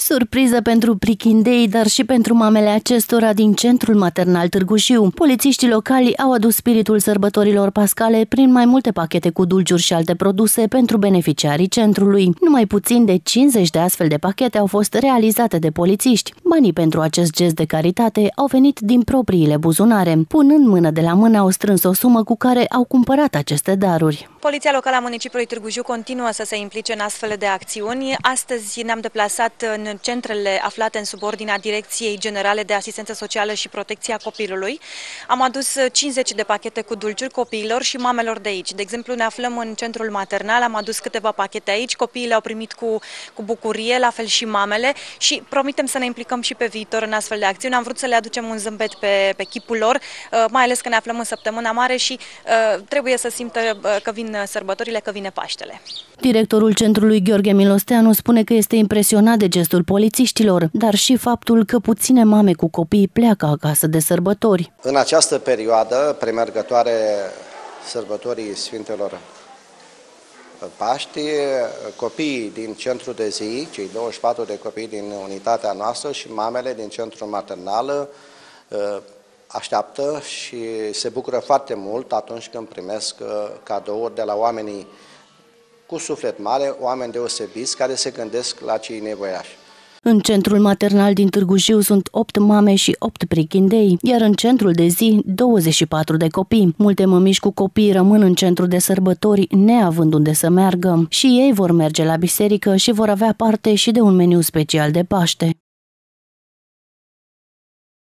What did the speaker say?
Surpriză pentru prichindei, dar și pentru mamele acestora din centrul maternal Târgu Jiu. Polițiștii locali au adus spiritul sărbătorilor pascale prin mai multe pachete cu dulciuri și alte produse pentru beneficiarii centrului. Numai puțin de 50 de astfel de pachete au fost realizate de polițiști. Banii pentru acest gest de caritate au venit din propriile buzunare. Punând mână de la mână au strâns o sumă cu care au cumpărat aceste daruri. Poliția locală a municipiului Târgu Jiu continuă să se implice în astfel de acțiuni. Astăzi ne-am deplasat în centrele aflate în subordinea Direcției Generale de Asistență Socială și Protecția Copilului. Am adus 50 de pachete cu dulciuri copiilor și mamelor de aici. De exemplu, ne aflăm în centrul maternal, am adus câteva pachete aici, copiii le-au primit cu, cu bucurie, la fel și mamele și promitem să ne implicăm și pe viitor în astfel de acțiuni. Am vrut să le aducem un zâmbet pe, pe chipul lor, uh, mai ales că ne aflăm în săptămâna mare și uh, trebuie să simtă uh, că vin sărbătorile, că vine Paștele. Directorul centrului Gheorghe Milosteanu spune că este impresionat de gestul polițiștilor, dar și faptul că puține mame cu copii pleacă acasă de sărbători. În această perioadă premergătoare sărbătorii Sfintelor Paști, copiii din centrul de zi, cei 24 de copii din unitatea noastră și mamele din centrul maternal așteaptă și se bucură foarte mult atunci când primesc cadouri de la oamenii cu suflet mare, oameni deosebiți care se gândesc la cei nevoiași. În centrul maternal din Târgu Jiu sunt 8 mame și 8 prichindei, iar în centrul de zi 24 de copii. Multe mămiși cu copii rămân în centru de sărbători neavând unde să meargă și ei vor merge la biserică și vor avea parte și de un meniu special de Paște.